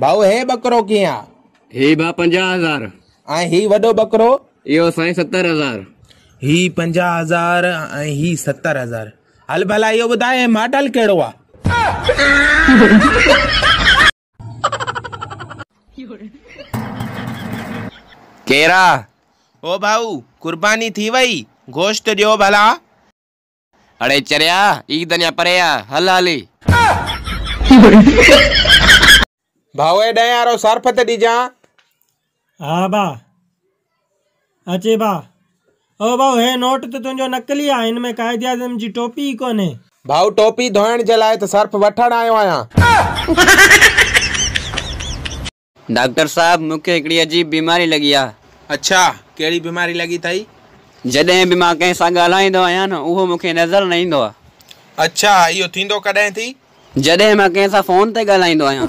भाऊ हे बकरो कीअं ही भाउ पंजाह हज़ार। ऐं ही वॾो बकरो? इहो साईं सतरि हज़ार। ही पंजाह हज़ार ऐं ही सतरि हज़ार। हल भला इहो ॿुधाए मॉडल कहिड़ो आहे केरा? ओ भाऊ कुर्बानी थी वई। गोश्त ॾियो भला। अड़े चरिया ईद अञा परे आहे हल हली। ॾहें वारो सर्फ त ॾिजां हा भा अचे भा ओ भाऊ हे नोट त तुंहिंजो नकली आहे हिन में क़ाइद आज़म जी टोपी ई कोन्हे भाऊ टोपी धोइण जे लाइ त सर्फ वठण आयो आहियाँ डॉक्टर साहब मूंखे हिकिड़ी अजीब बीमारी लॻी आहे अच्छा कहिड़ी बीमारी लॻी अथई जॾहिं बि माँ कंहिं सां ॻाल्हाईंदो आहियाँ न उहो मूंखे नज़र न ईंदो आहे अच्छा इहो थींदो कॾहिं थी जॾहिं माँ कंहिं सां फ़ोन ते ॻाल्हाईंदो आहियाँ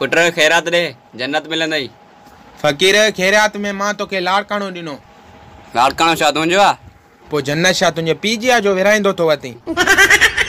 पुट ख़ैरात ॾे जन्नत मिलंदई। फ़क़ीर खैरात में माँ तोखे लाड़काणो ॾिनो। लाड़काणो छा तुंहिंजो आहे पोइ जन्नत छा तुंहिंजे पीउ जी आहे जो विराईंदो थो वती